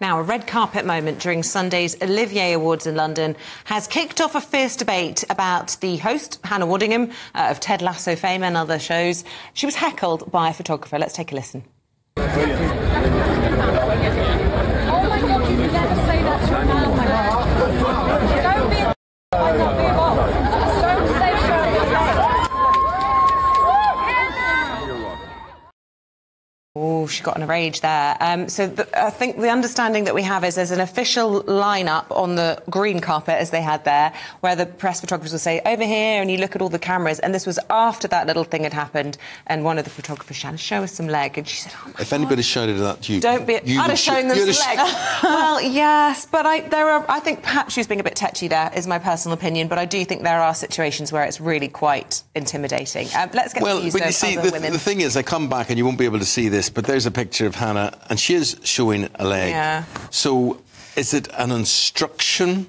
Now, a red carpet moment during Sunday's Olivier Awards in London has kicked off a fierce debate about the host, Hannah Waddingham, uh, of Ted Lasso fame and other shows. She was heckled by a photographer. Let's take a listen. Oh my god, you never say that to a man. Don't be a I don't move on. Don't say Oh, she got in a rage there. Um, so the, I think the understanding that we have is there's an official lineup on the green carpet, as they had there, where the press photographers will say, over here, and you look at all the cameras. And this was after that little thing had happened. And one of the photographers, Shannon, show us some leg. And she said, oh If anybody shouted that to you, don't be. you I'd have shown them some leg. well, yes, but I there are. I think perhaps she was being a bit tetchy. There is my personal opinion, but I do think there are situations where it's really quite intimidating. Um, let's get Well, but you see, the, women. the thing is, I come back and you won't be able to see this, but there's a picture of Hannah, and she is showing a leg. Yeah. So, is it an instruction,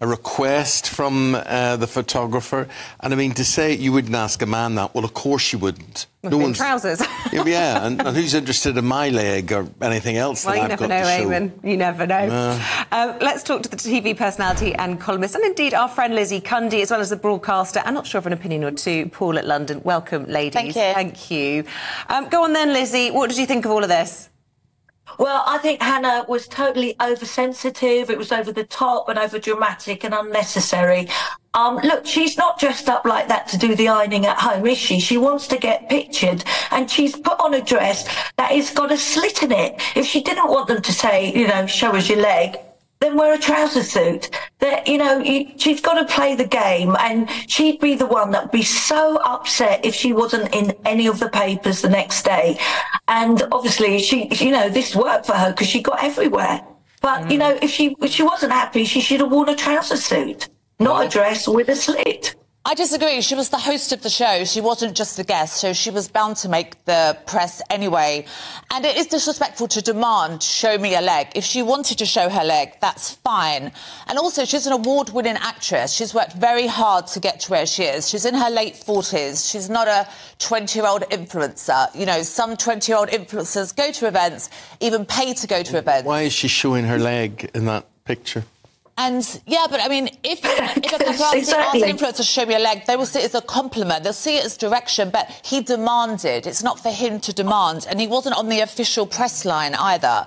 a request from uh, the photographer? And I mean, to say you wouldn't ask a man that, well, of course you wouldn't. in trousers. Yeah, and, and who's interested in my leg or anything else Well, that you I've never got know, to show? Eamonn. You never know. Um, let's talk to the TV personality and columnist, and indeed our friend Lizzie Cundy, as well as the broadcaster. I'm not sure of an opinion or two. Paula London. Welcome, ladies. Thank you. Thank you. Um, go on then, Lizzie. What did you think of all of this? Well, I think Hannah was totally oversensitive. It was over the top and over dramatic and unnecessary. Um, look, she's not dressed up like that to do the ironing at home, is she? She wants to get pictured and she's put on a dress that has got a slit in it. If she didn't want them to say, you know, show us your leg, then wear a trouser suit. That you know, you, she's got to play the game, and she'd be the one that'd be so upset if she wasn't in any of the papers the next day. And obviously, she, you know, this worked for her because she got everywhere. But you mm. know, if she if she wasn't happy, she should have worn a trouser suit, not a dress with a slit. I disagree. She was the host of the show. She wasn't just the guest, so she was bound to make the press anyway. And it is disrespectful to demand, show me a leg. If she wanted to show her leg, that's fine. And also, she's an award winning actress. She's worked very hard to get to where she is. She's in her late 40s. She's not a 20 year old influencer. You know, some 20 year old influencers go to events, even pay to go to events. Why is she showing her leg in that picture? And yeah, but I mean, if, if a paparazzi Exactly. asks an influencer to show me a leg, they will see it as a compliment. They'll see it as direction. But he demanded. It's not for him to demand, and he wasn't on the official press line either.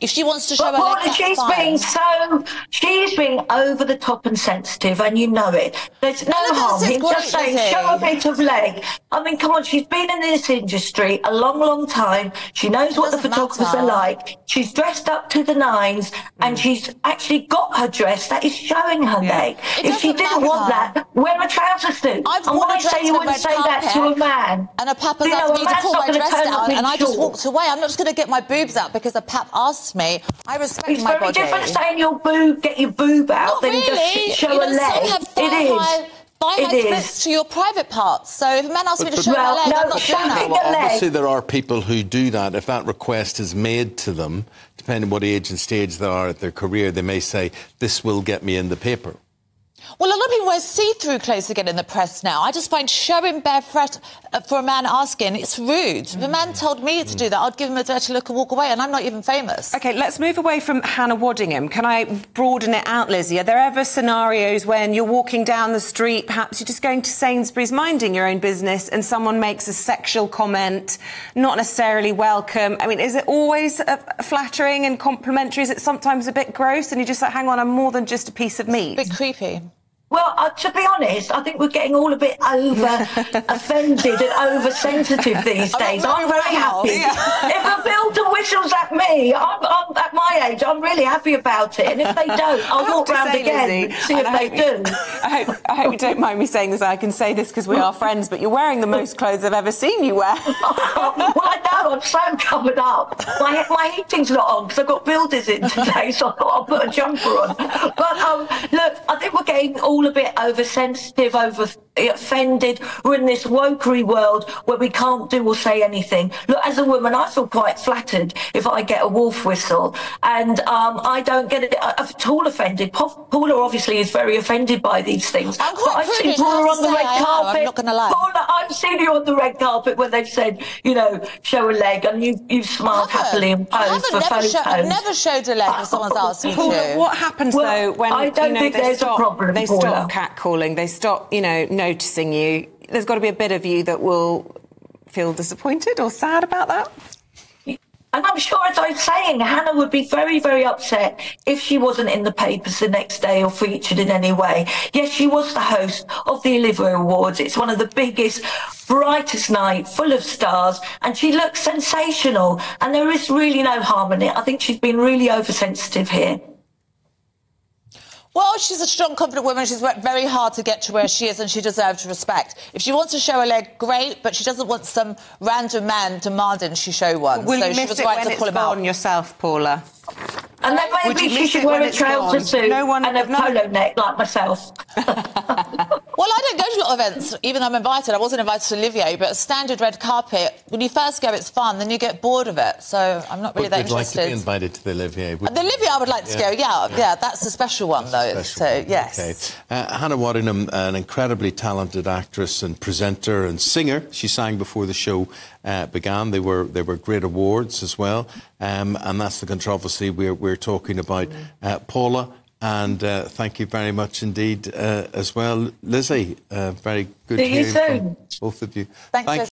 If she wants to show But her leg, that's she's fine. being so she's being over the top and sensitive, and you know it. There's no harm in great, just saying show a bit of leg. I mean, come on, she's been in this industry a long, long time. She knows what the photographers matter. are like. She's dressed up to the nines, and mm. she's actually got her dress that is showing her leg. It if she didn't want that, wear a trouser suit. I've and worn why a dress say you wouldn't say that to a man? And a pap has You know, asked a me to pull my dress down, and I just walked away. I'm not just going to get my boobs out because a pap asked me. I respect It's my very different saying your boob, get your boob out, Not than really. just show you a know, leg. Some have it is. High, thigh It high is. splits to your private parts. So if a man asks me to show Well, my leg, no, I'm not doing showing that. a leg- Obviously, there are people who do that. If that request is made to them, depending on what age and stage they are at their career, they may say, This will get me in the paper. Well, a lot of people wear see-through clothes again in the press now. I just find showing bare fret uh, for a man asking, it's rude. If a man told me to do that, I'd give him a dirty look and walk away, and I'm not even famous. Okay, let's move away from Hannah Waddingham. Can I broaden it out, Lizzie? Are there ever scenarios when you're walking down the street, perhaps you're just going to Sainsbury's, minding your own business, and someone makes a sexual comment, not necessarily welcome? I mean, is it always uh, flattering and complimentary? Is it sometimes a bit gross, and you're just like, hang on, I'm more than just a piece of meat? A bit creepy. Well, uh, to be honest, I think we're getting all a bit over offended and oversensitive these days. I'm very happy. if a builder whistles at me, I'm, I'm my age, I'm really happy about it. And if they don't, I'll walk round say, again Lizzie, and see if I they hope do. you- I hope, I hope you don't mind me saying this. I can say this because we are friends, but you're wearing the most clothes I've ever seen you wear. well, I know, I'm so covered up. My, my heating's not on because I've got builders in today, so I thought I'll put a jumper on. But um, look, I think we're getting all a bit oversensitive, over offended. We're in this wokery world where we can't do or say anything. Look, as a woman, I feel quite flattered if I get a wolf whistle, and um, I don't get it at all offended. Paula obviously is very offended by these things. I'm quite but I've seen Paula on the red am, I'm carpet. not gonna lie. Paula, I've seen you on the red carpet when they've said, you know, show a leg, and you you've smiled haven't. happily and I posed haven't for never, photos. show, I've never showed a leg if someone's asked me Paula, to. what happens Well, though when I don't you know, think they there's a stop, problem, they Paula. stop catcalling, they stop, you know, noticing you? There's got to be a bit of you that will feel disappointed or sad about that. And I'm sure, as I was saying, Hannah would be very, very upset if she wasn't in the papers the next day or featured in any way. Yes, she was the host of the Olivier Awards. It's one of the biggest, brightest night, full of stars, and she looks sensational. And there is really no harm in it. I think she's been really oversensitive here. Well, she's a strong, confident woman. She's worked very hard to get to where she is, and she deserves respect. If she wants to show a leg, great, but she doesn't want some random man demanding she show one. Will so you she miss was it right when to it's gone yourself, Paula? And then Would maybe you she should wear a it's trouser suit No one- and a no- polo neck like myself. Well, I don't go to a lot of events, even though I'm invited. I wasn't invited to Olivier, but a standard red carpet, when you first go, it's fun, then you get bored of it. So I'm not really But that we'd like to be invited to the Olivier. the Olivier, I would like to go. Yeah, yeah, that's a special one, though. Special so, one. yes. Okay. Uh, Hannah Waddingham, an incredibly talented actress and presenter and singer. She sang before the show uh, began. They were they were great awards as well, um, and that's the controversy we're we're talking about. Uh, Paula. And uh, thank you very much indeed uh, as well, Lizzie. Uh, very good See you hearing from soon. both of you. Thanks, Thank.